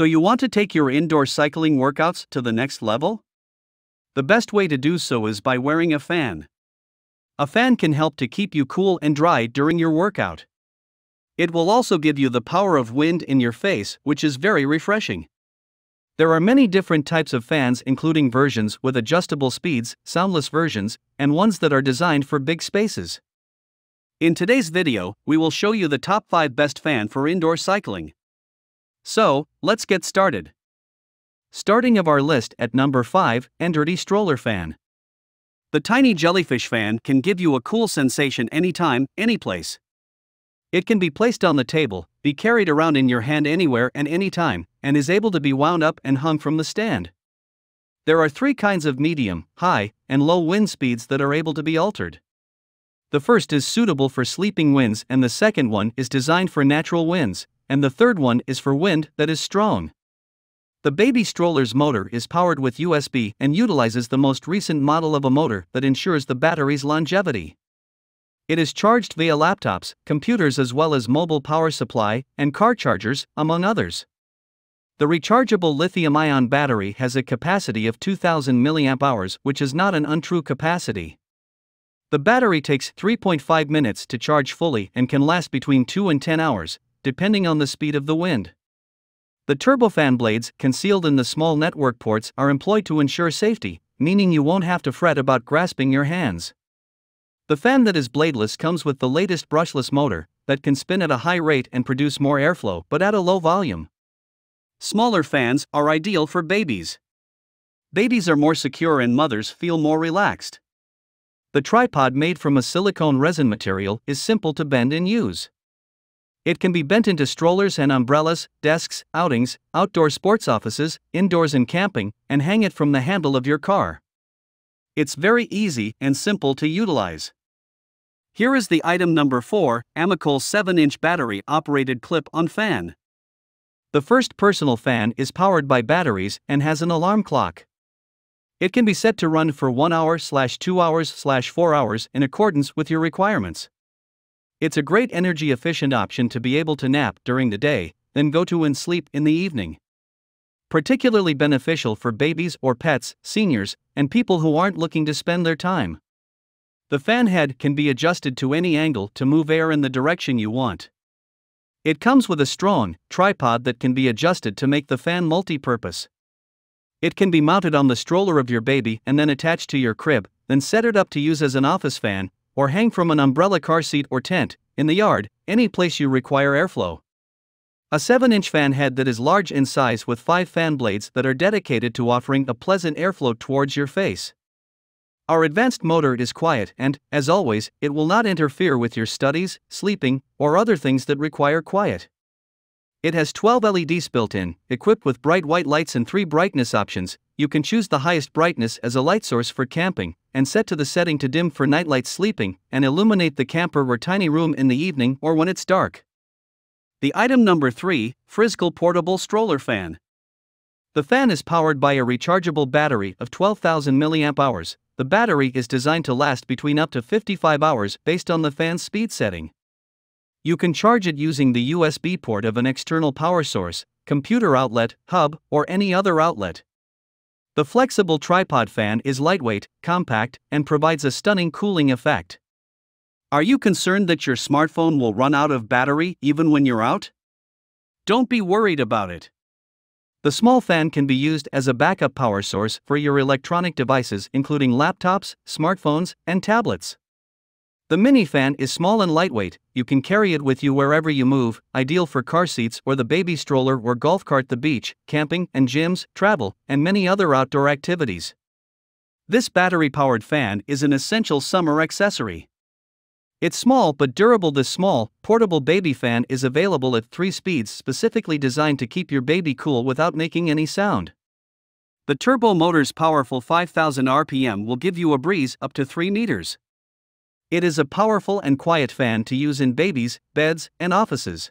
So, you want to take your indoor cycling workouts to the next level? The best way to do so is by wearing a fan. A fan can help to keep you cool and dry during your workout. It will also give you the power of wind in your face, which is very refreshing. There are many different types of fans, including versions with adjustable speeds, soundless versions, and ones that are designed for big spaces. In today's video, we will show you the top 5 best fan for indoor cycling. So, let's get started. Starting of our list at number 5, Andrti Stroller Fan. The tiny jellyfish fan can give you a cool sensation anytime, anyplace. It can be placed on the table, be carried around in your hand anywhere and anytime, and is able to be wound up and hung from the stand. There are three kinds of medium, high, and low wind speeds that are able to be altered. The first is suitable for sleeping winds, and the second one is designed for natural winds, and the third one is for wind that is strong. The baby stroller's motor is powered with USB and utilizes the most recent model of a motor that ensures the battery's longevity. It is charged via laptops, computers, as well as mobile power supply and car chargers, among others. The rechargeable lithium ion battery has a capacity of 2000 mAh, which is not an untrue capacity. The battery takes 3.5 minutes to charge fully and can last between 2 and 10 hours, depending on the speed of the wind. The turbofan blades, concealed in the small network ports, are employed to ensure safety, meaning you won't have to fret about grasping your hands. The fan that is bladeless comes with the latest brushless motor that can spin at a high rate and produce more airflow but at a low volume. Smaller fans are ideal for babies. Babies are more secure and mothers feel more relaxed. The tripod made from a silicone resin material is simple to bend and use. It can be bent into strollers and umbrellas, desks, outings, outdoor sports offices, indoors and camping, and hang it from the handle of your car. It's very easy and simple to utilize. Here is the item number 4 Amacool 7 inch battery operated clip on fan. The first personal fan is powered by batteries and has an alarm clock. It can be set to run for 1 hour slash 2 hours slash 4 hours in accordance with your requirements. It's a great energy efficient option to be able to nap during the day, then go to and sleep in the evening. Particularly beneficial for babies or pets, seniors, and people who aren't looking to spend their time. The fan head can be adjusted to any angle to move air in the direction you want. It comes with a strong tripod that can be adjusted to make the fan multi purpose. It can be mounted on the stroller of your baby and then attached to your crib, then set it up to use as an office fan, or hang from an umbrella car seat or tent, in the yard, any place you require airflow. A 7 inch fan head that is large in size with 5 fan blades that are dedicated to offering a pleasant airflow towards your face. Our advanced motor is quiet and, as always, it will not interfere with your studies, sleeping, or other things that require quiet. It has 12 LEDs built in, equipped with bright white lights and three brightness options. You can choose the highest brightness as a light source for camping, and set to the setting to dim for nightlight sleeping, and illuminate the camper or tiny room in the evening or when it's dark. The item number 3 Frizcol Portable Stroller Fan. The fan is powered by a rechargeable battery of 12,000 mAh, the battery is designed to last between up to 55 hours based on the fan's speed setting. You can charge it using the USB port of an external power source, computer outlet, hub, or any other outlet. The flexible tripod fan is lightweight, compact, and provides a stunning cooling effect. Are you concerned that your smartphone will run out of battery even when you're out? Don't be worried about it. The small fan can be used as a backup power source for your electronic devices, including laptops, smartphones, and tablets. The mini fan is small and lightweight, you can carry it with you wherever you move, ideal for car seats or the baby stroller or golf cart, the beach, camping and gyms, travel, and many other outdoor activities. This battery powered fan is an essential summer accessory. It's small but durable. This small, portable baby fan is available at three speeds specifically designed to keep your baby cool without making any sound. The turbo motor's powerful 5000 RPM will give you a breeze up to 3 meters. It is a powerful and quiet fan to use in babies, beds, and offices.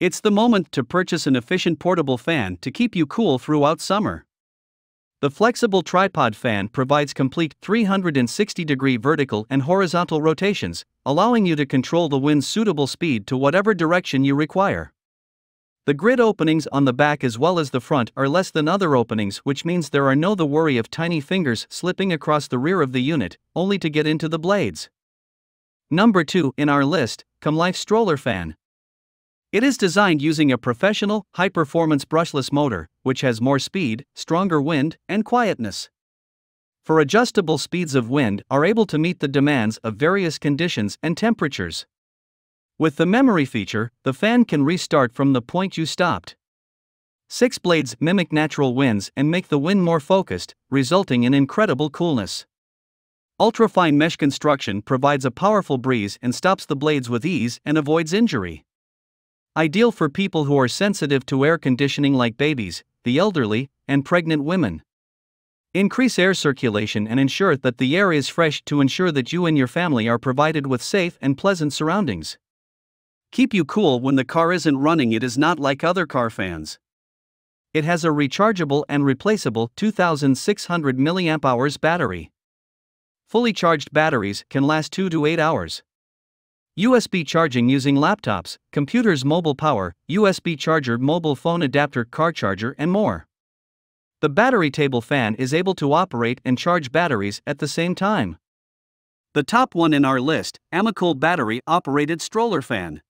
It's the moment to purchase an efficient portable fan to keep you cool throughout summer. The flexible tripod fan provides complete 360 degree vertical and horizontal rotations, allowing you to control the wind's suitable speed to whatever direction you require. The grid openings on the back as well as the front are less than other openings, which means there are no the worry of tiny fingers slipping across the rear of the unit, only to get into the blades. Number 2 in our list, Comlife Stroller Fan. It is designed using a professional, high performance brushless motor, which has more speed, stronger wind, and quietness. For adjustable speeds of wind are able to meet the demands of various conditions and temperatures. With the memory feature, the fan can restart from the point you stopped. Six blades mimic natural winds and make the wind more focused, resulting in incredible coolness. Ultrafine mesh construction provides a powerful breeze and stops the blades with ease and avoids injury. Ideal for people who are sensitive to air conditioning like babies, the elderly, and pregnant women. Increase air circulation and ensure that the air is fresh to ensure that you and your family are provided with safe and pleasant surroundings. Keep you cool when the car isn't running, it is not like other car fans. It has a rechargeable and replaceable 2600 mAh battery. Fully charged batteries can last 2 to 8 hours. USB charging using laptops, computers, mobile power, USB charger, mobile phone adapter, car charger, and more. The battery table fan is able to operate and charge batteries at the same time. The top one in our list, Amacool battery operated stroller fan.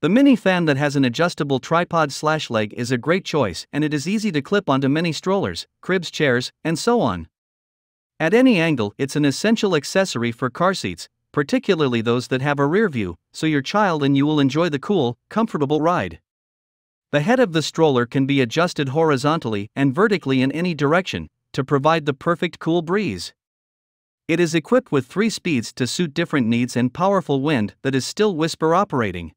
The mini fan that has an adjustable tripod slash leg is a great choice and it is easy to clip onto many strollers, cribs, chairs, and so on. At any angle, it's an essential accessory for car seats, particularly those that have a rear view, so your child and you will enjoy the cool, comfortable ride. The head of the stroller can be adjusted horizontally and vertically in any direction to provide the perfect cool breeze. It is equipped with three speeds to suit different needs and powerful wind that is still whisper operating.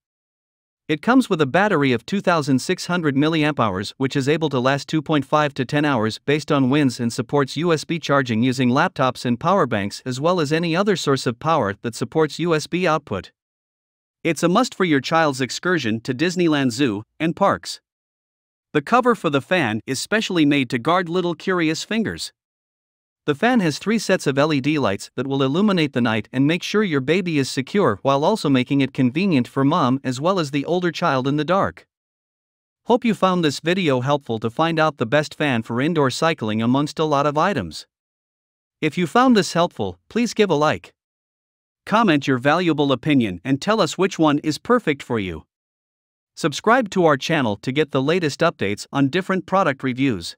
It comes with a battery of 2600 mAh which is able to last 2.5 to 10 hours based on winds and supports USB charging using laptops and power banks as well as any other source of power that supports USB output. It's a must for your child's excursion to Disneyland Zoo and parks. The cover for the fan is specially made to guard little curious fingers. The fan has three sets of LED lights that will illuminate the night and make sure your baby is secure while also making it convenient for mom as well as the older child in the dark. Hope you found this video helpful to find out the best fan for indoor cycling amongst a lot of items. If you found this helpful, please give a like. Comment your valuable opinion and tell us which one is perfect for you. Subscribe to our channel to get the latest updates on different product reviews.